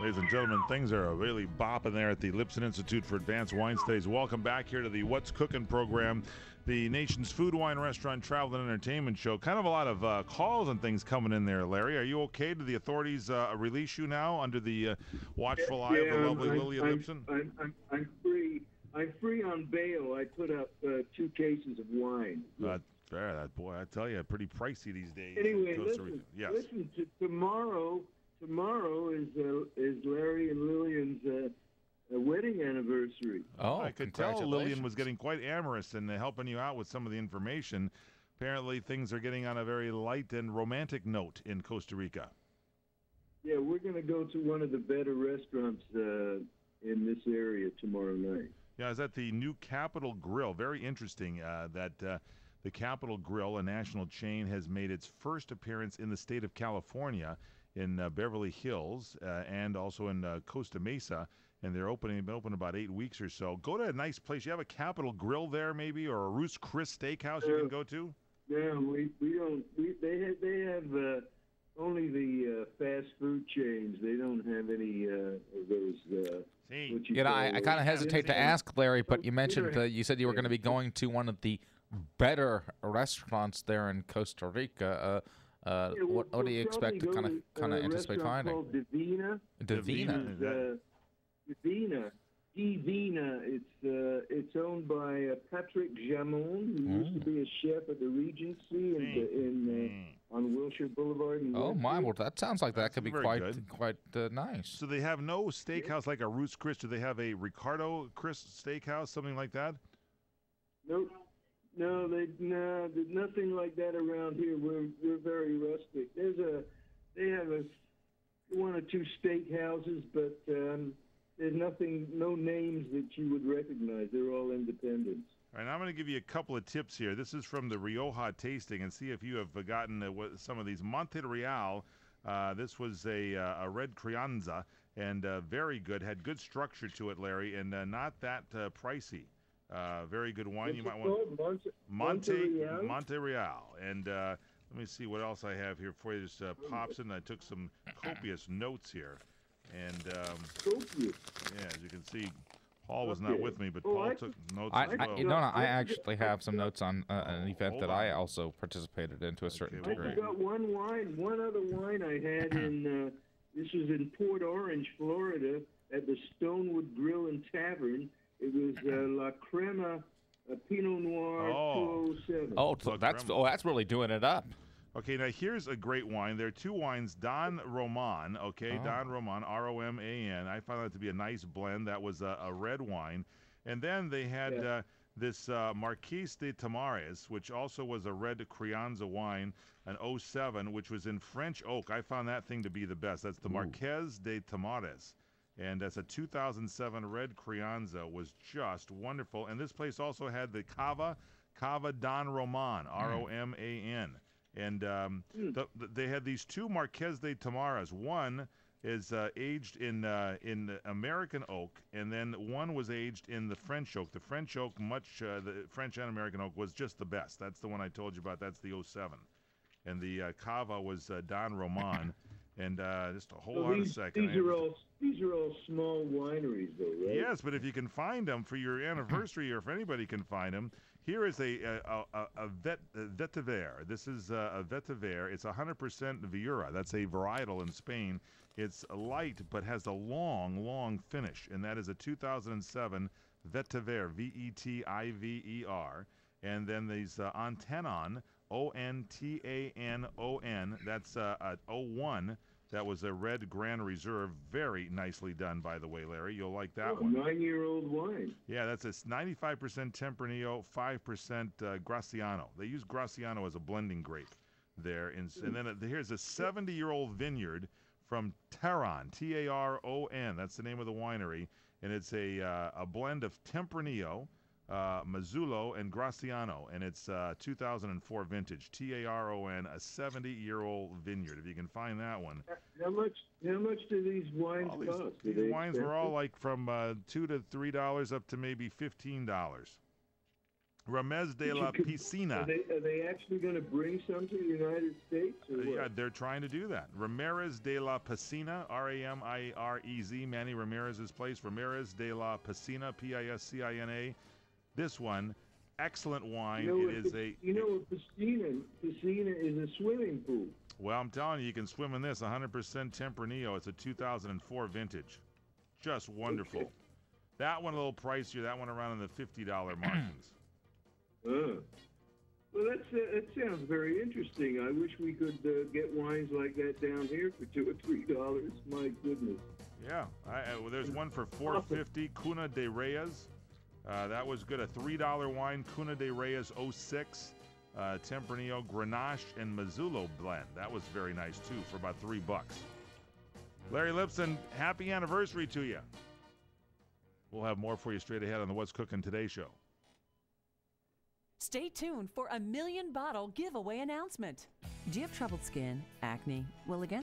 Ladies and gentlemen, things are really bopping there at the Lipson Institute for Advanced Wine Studies. Welcome back here to the What's Cooking program, the nation's food, wine, restaurant, travel, and entertainment show. Kind of a lot of uh, calls and things coming in there, Larry. Are you okay? Do the authorities uh, release you now under the uh, watchful eye of the lovely I'm, Lillian I'm, Lipson? I'm, I'm, I'm free. I'm free on bail. I put up uh, two cases of wine. Uh, fair, that boy, I tell you, pretty pricey these days. in anyway, Costa listen. Rica. Yes. Listen. To, tomorrow, tomorrow is uh, is Larry and Lillian's uh, uh, wedding anniversary. Oh, I could tell Lillian was getting quite amorous and uh, helping you out with some of the information. Apparently, things are getting on a very light and romantic note in Costa Rica. Yeah, we're going to go to one of the better restaurants uh, in this area tomorrow night. Yeah, I was at the new Capital Grille. Very interesting uh, that uh, the Capital Grille, a national chain, has made its first appearance in the state of California in uh, Beverly Hills uh, and also in uh, Costa Mesa. And they're opening, been open about eight weeks or so. Go to a nice place. You have a Capital Grille there, maybe, or a Ruth's Chris Steakhouse you can go to. Yeah, we we don't. We, they have they have uh, only the uh, fast food chains. They don't have any uh, of those. Uh, See, you You know, I, I kind of hesitate to ask Larry, but you mentioned uh, you said you were going to be going to one of the better restaurants there in Costa Rica. Uh, uh, Yeah, we'll- what, what do you expect to kind of kind of anticipate finding? Called Divina. Divina. Is that- uh, Divina. Divina. It's uh, it's owned by uh, Patrick Jamon, who used to Mm. be a chef at the Regency in, Mm. in Mm. uh, on Wilshire Boulevard. In Oh my, Westwood. well that sounds like that That's could be quite good. quite uh, nice. So they have no steakhouse like a Ruth's Chris. Do they have a Ricardo Chris Steakhouse, something like that? Nope. No, they no, there's nothing like that around here. We're we're very rustic. There's a they have a one or two steakhouses, but um, there's nothing, no names that you would recognize. They're all independents. All right, I'm going to give you a couple of tips here. This is from the Rioja tasting, and see if you have forgotten uh, some of these. Monte Real, uh, this was a, uh, a red Crianza, and uh, very good. Had good structure to it, Larry, and uh, not that pricey. Uh, very good wine. What's you might want called? Monte, Monte Real? Monte Real, and uh, let me see what else I have here for you. Just uh, pops in. I took some copious notes here, and um, yeah, as you can see, Paul was not with me, but Oh, Paul I- took notes I, as I well. you know, I I actually have some notes on uh, an event Hold that on. I also participated in to a certain Okay, I well, degree. forgot one wine, one other wine I had in. Uh, this was in Port Orange, Florida, at the Stonewood Grill and Tavern. It was uh, La Crema uh, Pinot Noir Oh. 207. Oh, so that's oh, that's really doing it up. Okay, now here's a great wine. There are two wines, Don Roman, okay, Oh. Don Roman, R O M A N. I found that to be a nice blend. That was a, a red wine. And then they had Yeah. uh, this uh, Marquise de Tamares, which also was a red Crianza wine, an 07, which was in French oak. I found that thing to be the best. That's the Marquez de Tamares. And that's a 2007 red Crianza. Was just wonderful. And this place also had the Cava, Cava Don Roman, R O M A N. And um, the, the, they had these two Marquez de Tamaras. One is uh, aged in uh, in American oak, and then one was aged in the French oak. The French oak, much uh, the French and American oak, was just the best. That's the one I told you about. That's the 07. And the uh, Cava was uh, Don Roman. and uh, just a whole So a these, second. these are all these are all small wineries, though, right? Yes, but if you can find them for your anniversary, or if anybody can find them, here is a a, a, a vet a vetiver. This is a, a vetiver. It's 100% Viura. That's a varietal in Spain. It's light but has a long, long finish, and that is a 2007 vetiver. V E T I V E R. And then these uh, Ontañón, O N T A N O N. That's uh, a 01. That was a red Grand Reserve. Very nicely done, by the way, Larry. You'll like that Oh, one. Nine-year-old wine. Yeah, that's a 95% Tempranillo, 5% uh, Graciano. They use Graciano as a blending grape there. S- and then uh, here's a 70 year old vineyard from Taron, T A R O N. That's the name of the winery. And it's a, uh, a blend of Tempranillo, uh, Mazuelo, and Graciano. And it's uh, 2004 vintage, T A R O N, a 70 year old vineyard. If you can find that one. How much? How much do these wines All these, cost? These wines were all like from uh, two to three dollars up to maybe fifteen dollars. Ramirez de la Piscina. Are they, are they actually going to bring some to the United States yeah, they're trying to do that. Ramirez de la Piscina, R A M I R E Z, Manny Ramirez's place. Ramirez de la Piscina, P I S C I N A. This one, excellent wine. You know, it what is pis- a. You know, what piscina, piscina is a swimming pool. Well, I'm telling you, you can swim in this 100% Tempranillo. It's a 2004 vintage. Just wonderful. Okay. That one a little pricier. That one around in the $50 markings. Uh. Well, that's uh, that sounds very interesting. I wish we could uh, get wines like that down here for two or three dollars. My goodness. Yeah, I, I, well, there's one for 450 Cuna de Reyes. Uh, that was good. A $3 wine, Cuna de Reyes 06. Uh, Tempranillo, Grenache, and Mazuelo blend. That was very nice too for about three bucks. Larry Lipson, happy anniversary to you. We'll have more for you straight ahead on the What's Cooking Today show. Stay tuned for a million bottle giveaway announcement. Do you have troubled skin, acne? Well, again,